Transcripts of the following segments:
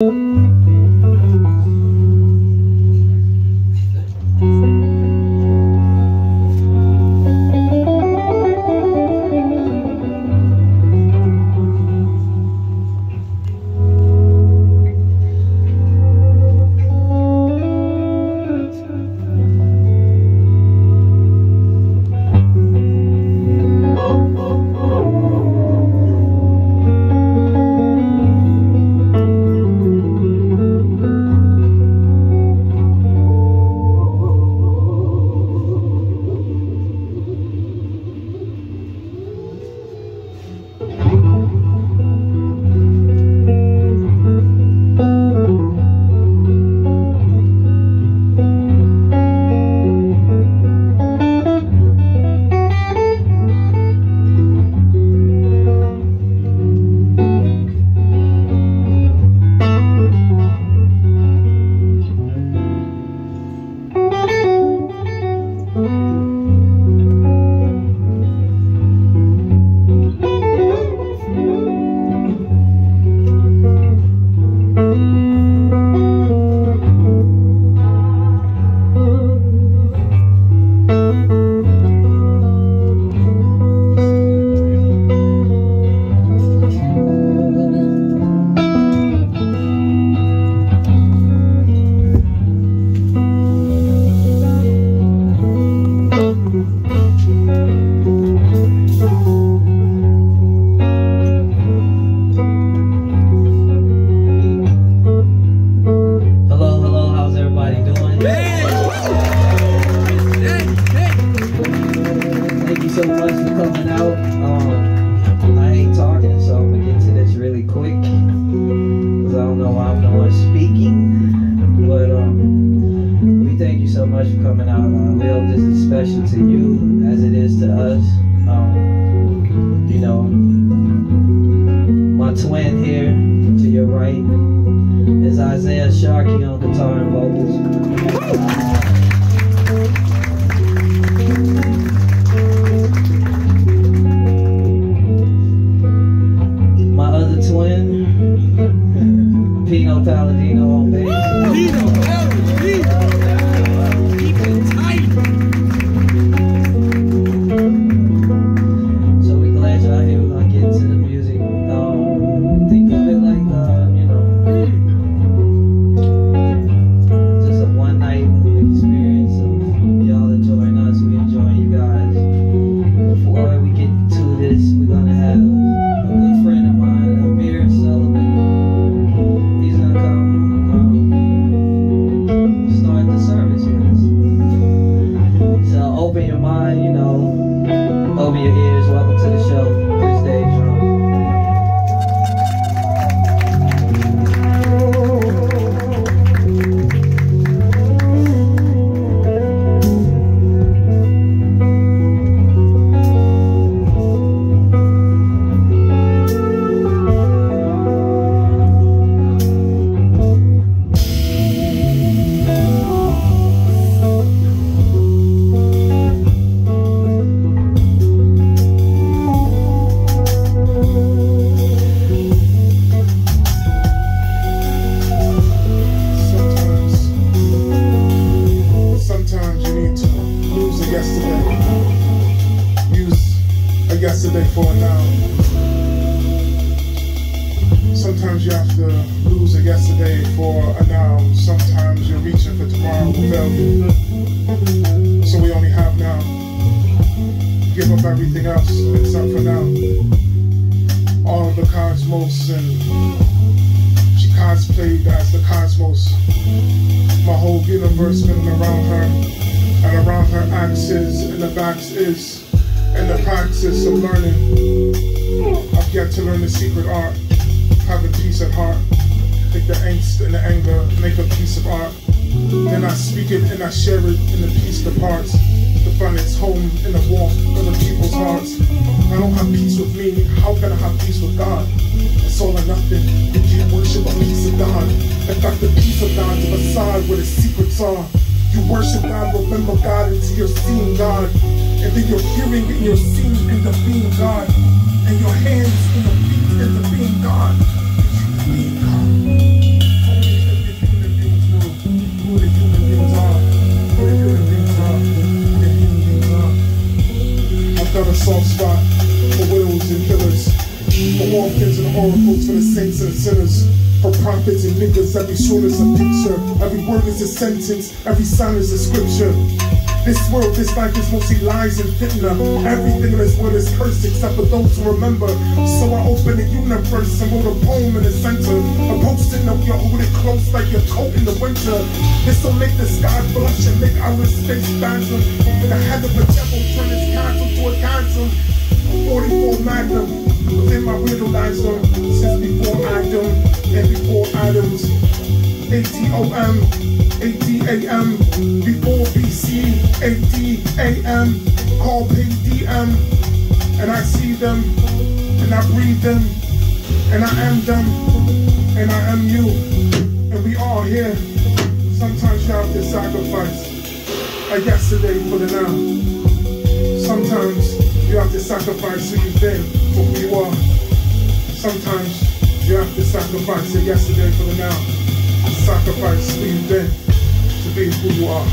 Hello, 44 Magnum within my realizer since before Adam and before Adams. A-T-O-M, A-D-A-M, before BC, A-D-A-M, call pay DM, and I see them, and I breathe them, and I am them, and I am you, and we all here. Sometimes you have to sacrifice a yesterday for the now. Sometimes you have to sacrifice who you've been for who you are. Sometimes you have to sacrifice a yesterday for the now. Sacrifice who been to be who you are.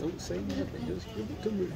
Don't say nothing. Just give it to me.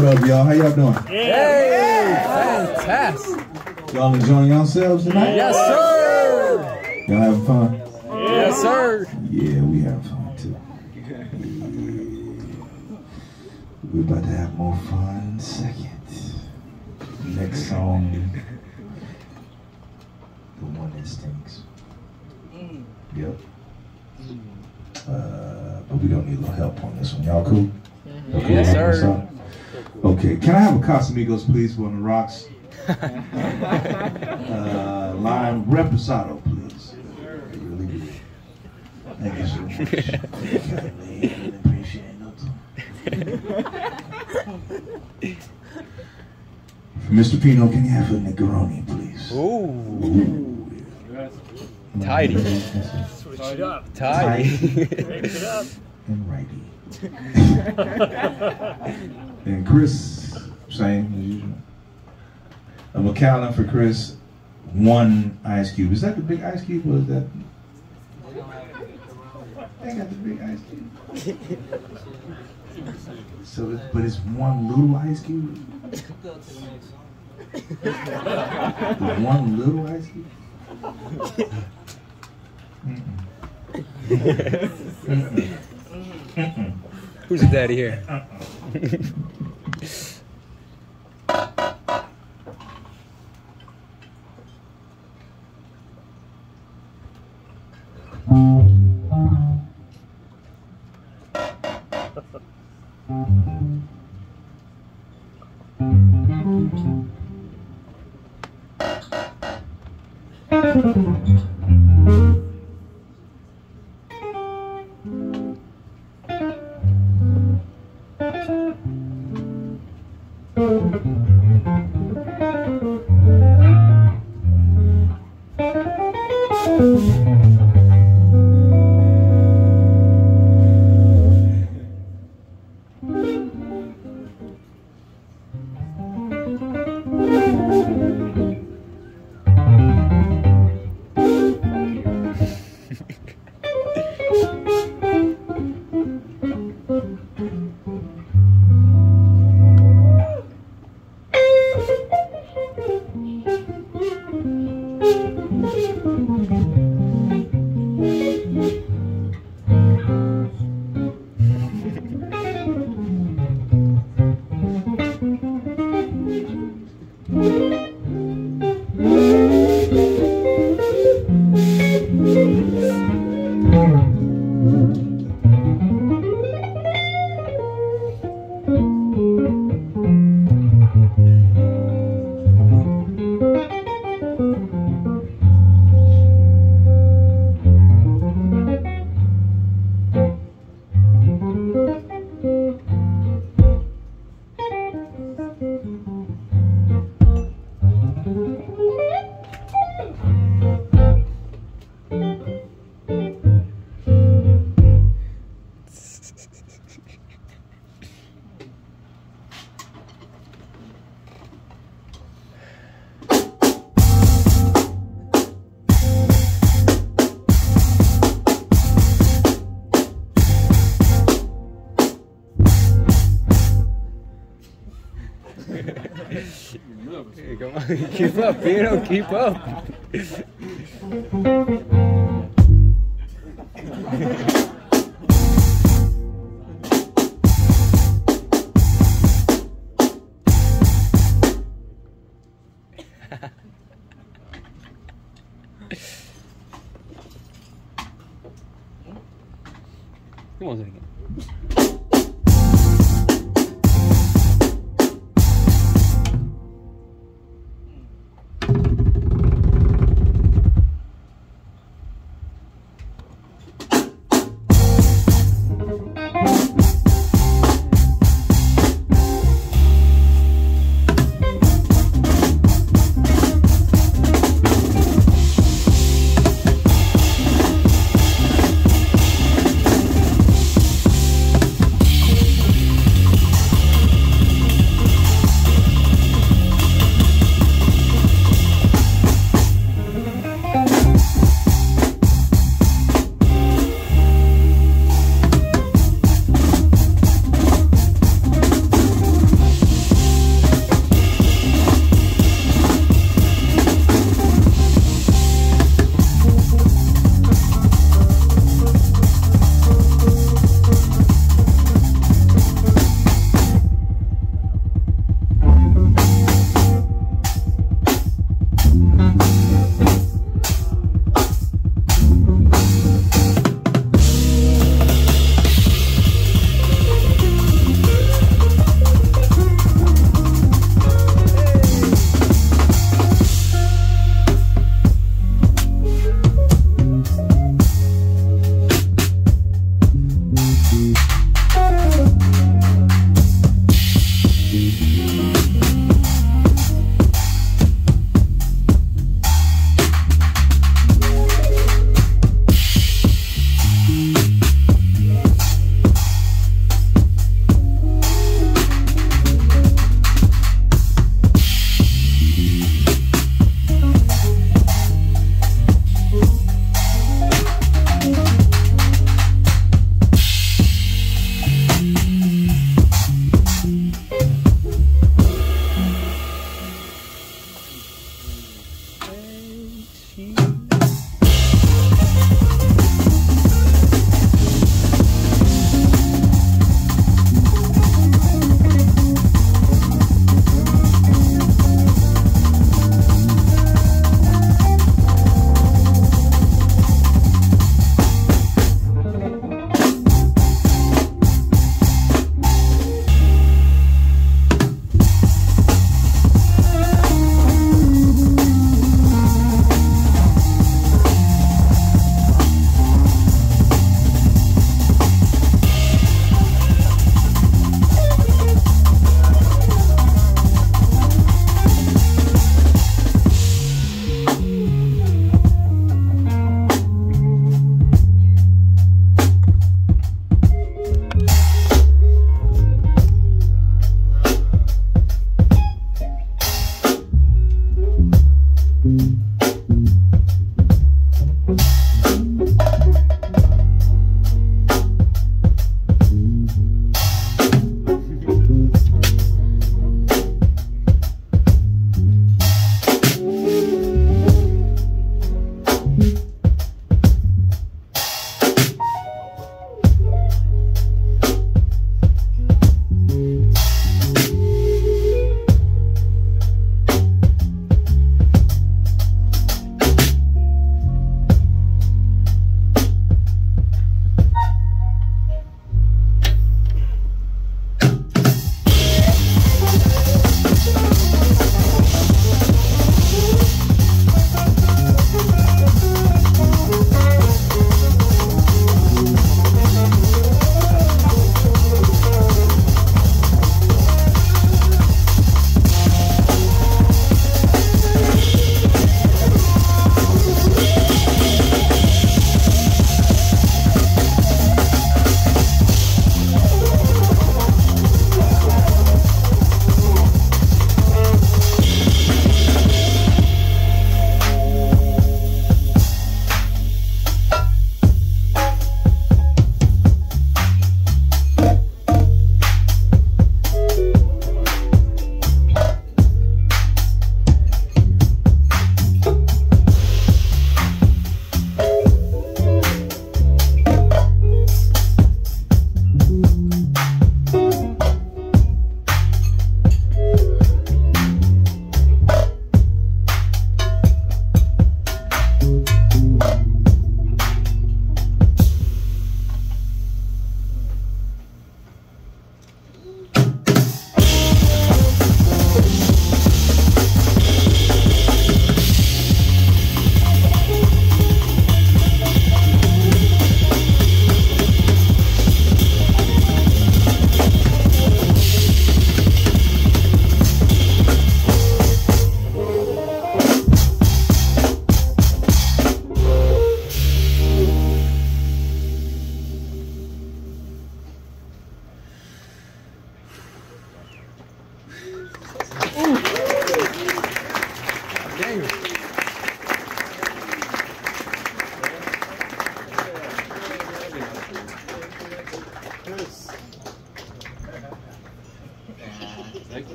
What up, y'all? How y'all doing? Hey, fantastic. Y'all enjoying yourselves tonight? Yes, sir. Y'all having fun? Yes, sir. Yeah, we have fun too. We're about to have more fun second. Next song, the one that stinks. Yep. Uh, but we don't need a little help on this one. Y'all cool? Okay, Yes, on sir. This song? Okay, can I have a Casamigos, please, on the rocks? uh, lime reposado, please. Really good. Thank you so much. Really appreciate it. For Mr. Pino, can you have a Negroni, please? Ooh, Ooh. Tidy. tidy. and righty. and Chris, same as usual. A Macallan for Chris, one ice cube. Is that the big ice cube or is that? They got the big ice cube. So, but it's one little ice cube. One little ice cube. Who's the daddy here? Up, Pino, keep up.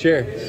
Cheers.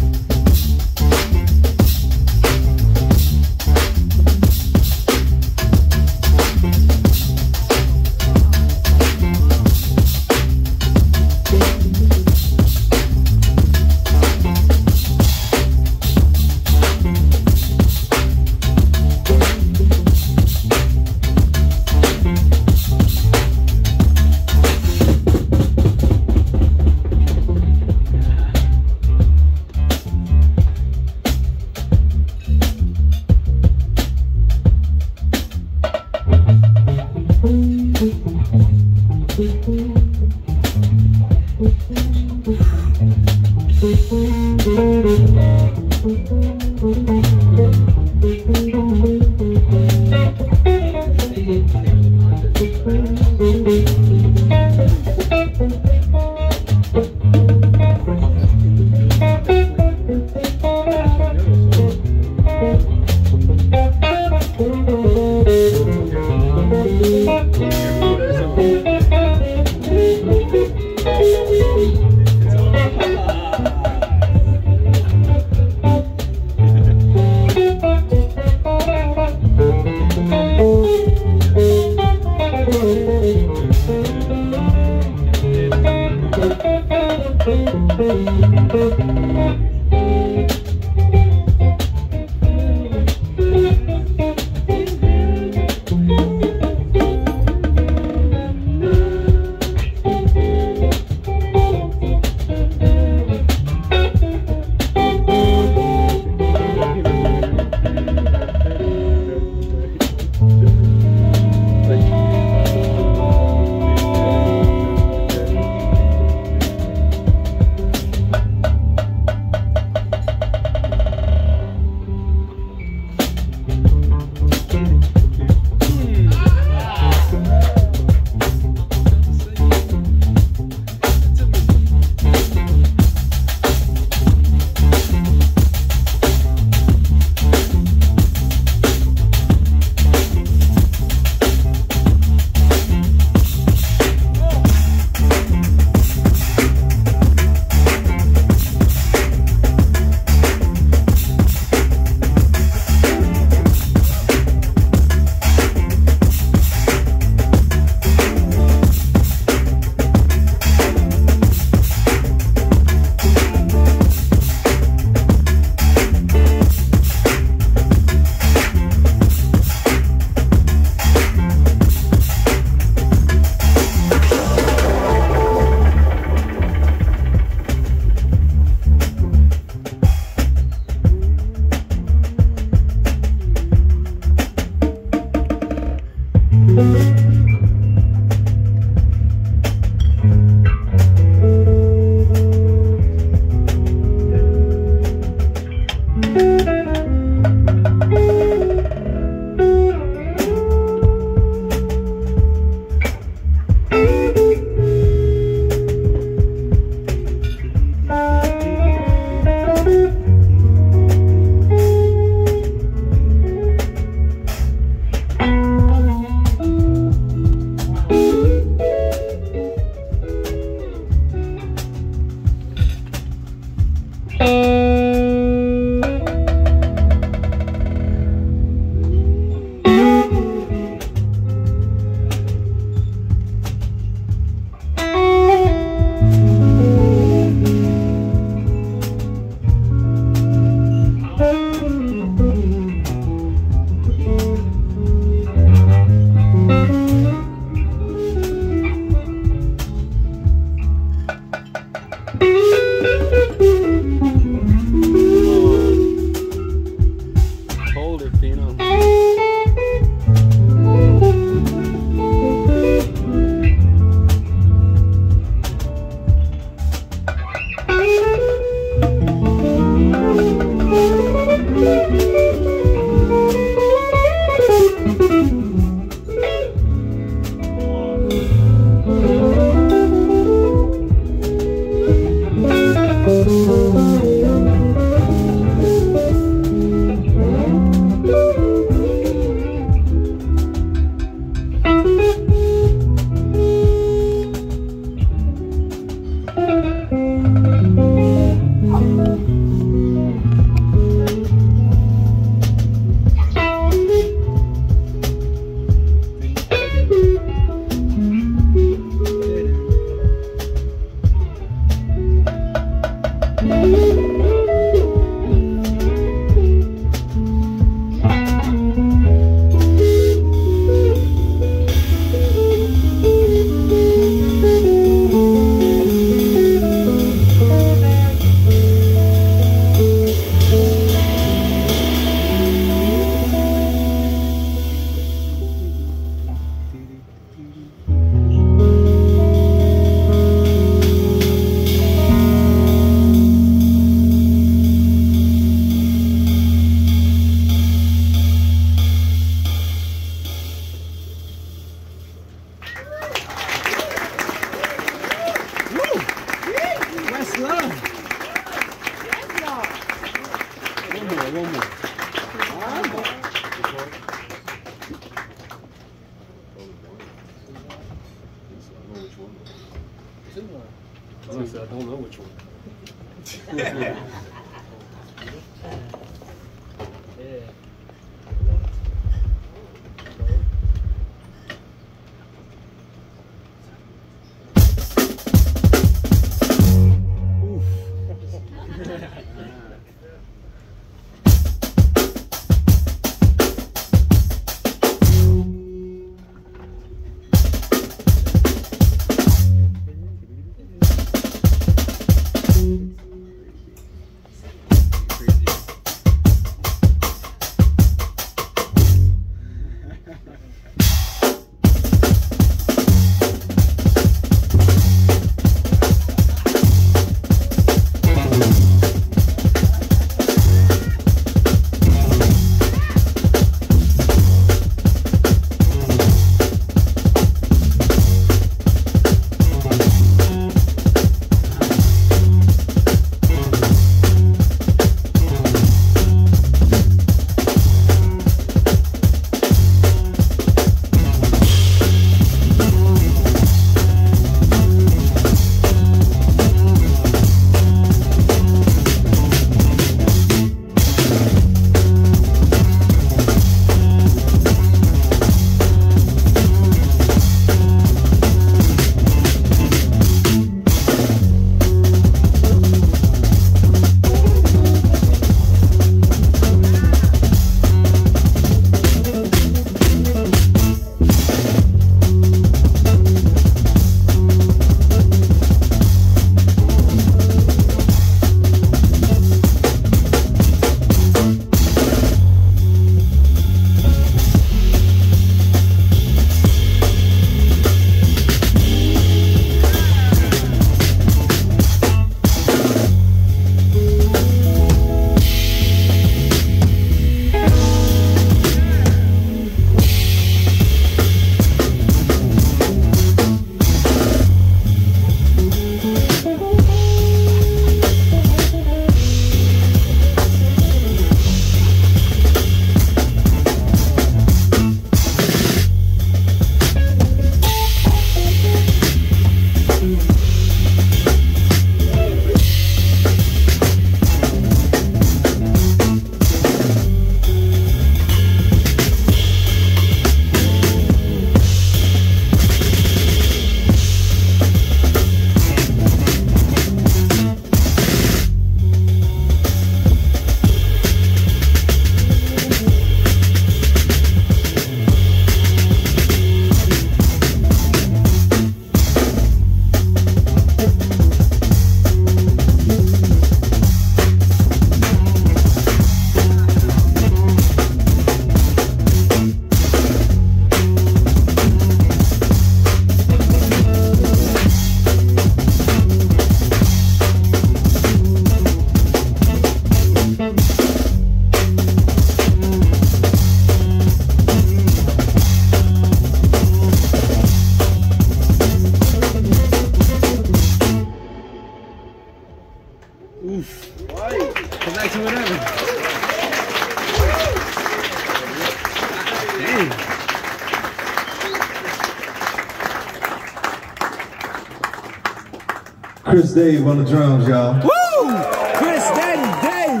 Chris Dave on the drums, y'all. Woo! Chris Daddy Dave.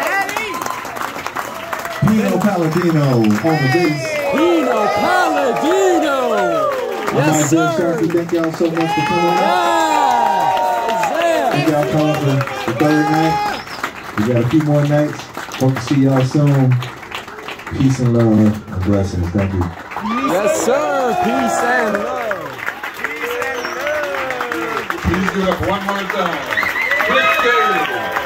Daddy! Pino Palladino on the bass. Pino Palladino. Yes, Mike Bill sir. Thank y'all so much for coming out. Thank y'all coming for the third night. We got a few more nights. Hope to see y'all soon. Peace and love and blessings. Thank you. Yes, sir. Peace and love. it up one more time. Let's go.